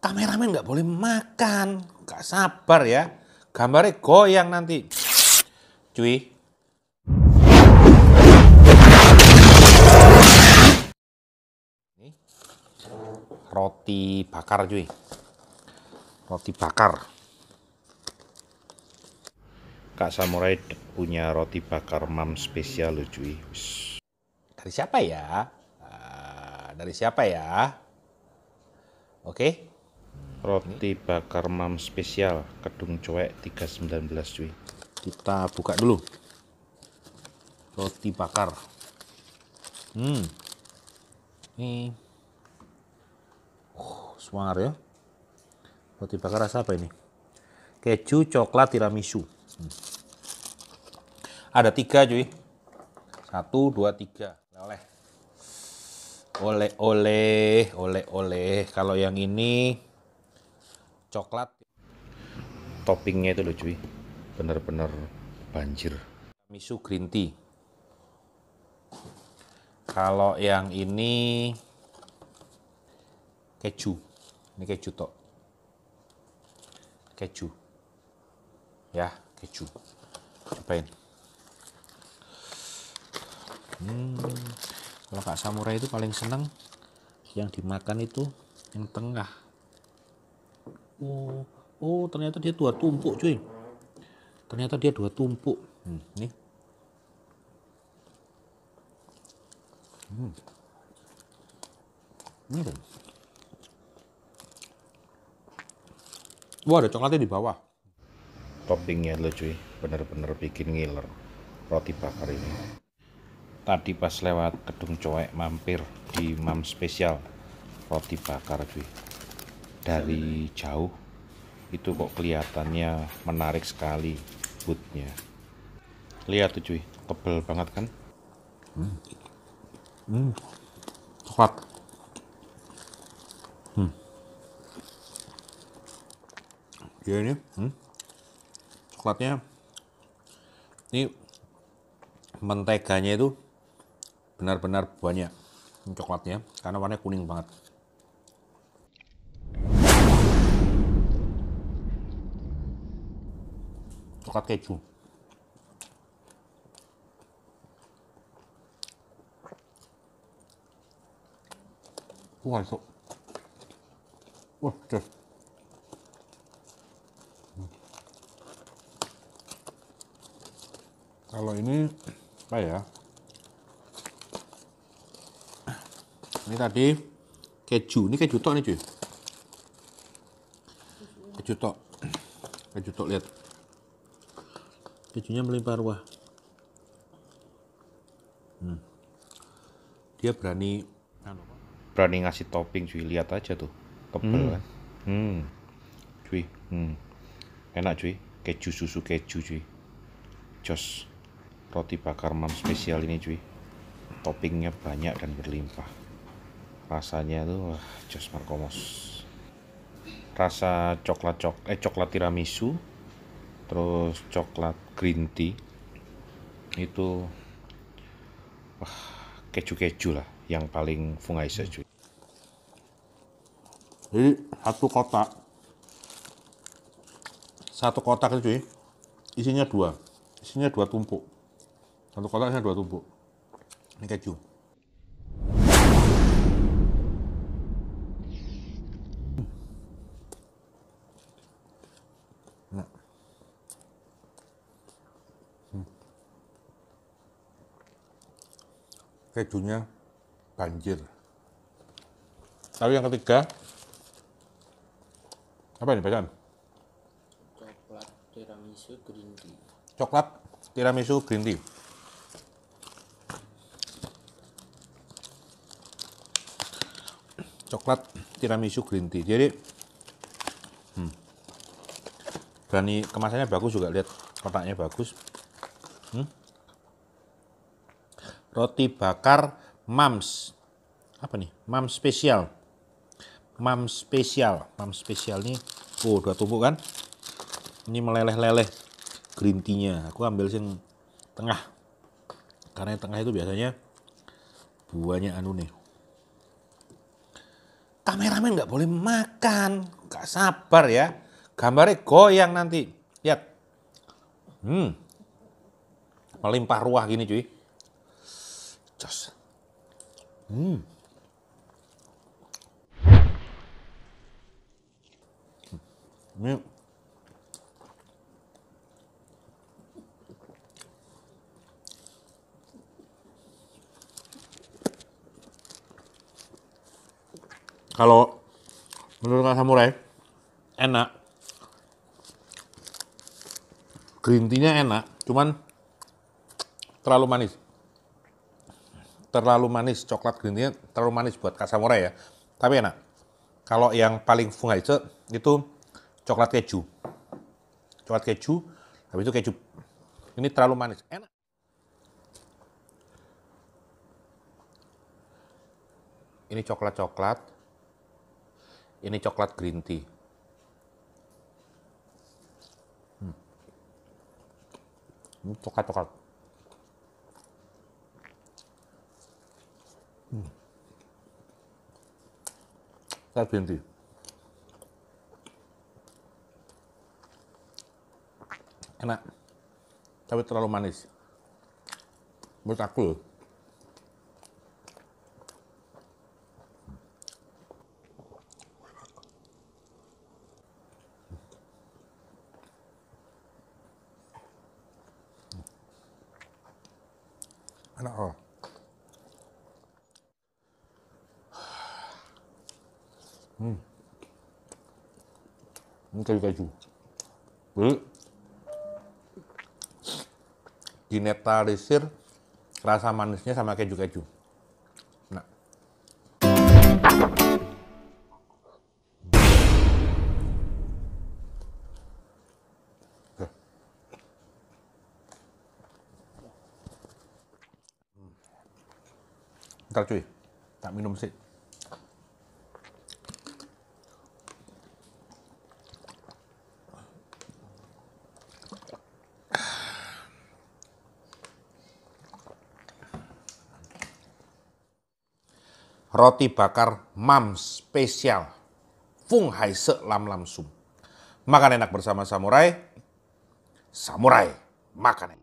kameramen nggak boleh makan. Nggak sabar ya. Gambarnya goyang nanti. Cuy. Roti bakar cuy. Roti bakar. Kak Samurai punya roti bakar mam spesial loh cuy. Dari siapa ya? Ah, dari siapa ya? Oke. Roti bakar mam spesial Kedung Cuek 319 cuy. Kita buka dulu. Roti bakar. Hmm. Ini oh, suar ya. Roti bakar rasa apa ini? Keju, coklat, tiramisu. Hmm. Ada tiga cuy. Satu, dua, tiga. Oleh. Oleh, oleh, oleh, oleh. Kalau yang ini coklat. Toppingnya itu loh cuy. Bener-bener banjir. Tiramisu green tea. Kalau yang ini keju. Ini keju tok. Keju. Ya, keju. Cobain. Hmm, kalau Kak Samurai itu paling senang yang dimakan itu yang tengah. Oh, oh ternyata dia dua tumpuk cuy. Ternyata dia dua tumpuk. Hmm, nih. Hmm. Kan. Wah, ada coklatnya di bawah. Toppingnya lo cuy, bener-bener bikin ngiler. Roti bakar ini. Tadi pas lewat Kedung Coek mampir di Mam Spesial roti bakar cuy. Dari jauh itu kok kelihatannya menarik sekali bootnya. Lihat tuh cuy, tebel banget kan? Hmm. Hmm. Coklat. Hmm. Dia ini, hmm. coklatnya ini menteganya itu benar-benar banyak coklatnya karena warnanya kuning banget. Coklat keju. Wah, itu. Wah, Jeff. Kalau ini apa ya? Ini tadi keju. Ini keju tok nih cuy. Keju tok. Keju tok lihat. Kejunya melimpah ruah. Hmm. Dia berani berani ngasih topping cuy lihat aja tuh tebel hmm. kan. Hmm. Cuy hmm. enak cuy keju susu keju cuy jos. Roti bakar mam spesial ini cuy toppingnya banyak dan berlimpah. Rasanya tuh wah jos markomos rasa coklat cok eh coklat tiramisu terus coklat green tea. Itu wah keju-keju lah yang paling fungaisa cuy jadi satu kotak. Satu kotak itu cuy isinya dua. Isinya dua tumpuk. Satu kotaknya dua tumpuk. Ini keju. Nah. Kejunya banjir lalu yang ketiga apa ini bacaan? Coklat tiramisu green tea. Coklat tiramisu green tea. Coklat tiramisu green tea. Jadi hmm, berani kemasannya bagus juga lihat kotaknya bagus. Hmm. Roti bakar Mams. Apa nih? Mams spesial. Mam spesial. Mam spesial ini, oh dua tumpuk kan? Ini meleleh-leleh green tea-nya. Aku ambil yang tengah. Karena yang tengah itu biasanya buahnya anu nih. Kameramen nggak boleh makan. Nggak sabar ya. Gambarnya goyang nanti. Lihat. Hmm. Melimpah ruah gini cuy. Jos. Hmm. Ini kalau menurut Kak Samurai enak. Green tea-nya enak, cuman terlalu manis. Terlalu manis, coklat green tea terlalu manis buat Kak Samurai ya. Tapi enak. Kalau yang paling Fungaise itu coklat keju. Coklat keju, habis itu keju. Ini terlalu manis, enak. Ini coklat-coklat, ini coklat green tea. Hmm. Ini coklat-coklat. Hmm. Tea. Enak. Tapi terlalu manis. Menurut aku loh. enak oh. Hmm. Ini keju-keju. Beli. Dinetralisir rasa manisnya sama keju-keju. Nah. Ntar cuy, tak minum sih. Roti bakar mam spesial. Fung Hai Se Lam Lam Sum. Makan enak bersama samurai. Samurai makan enak.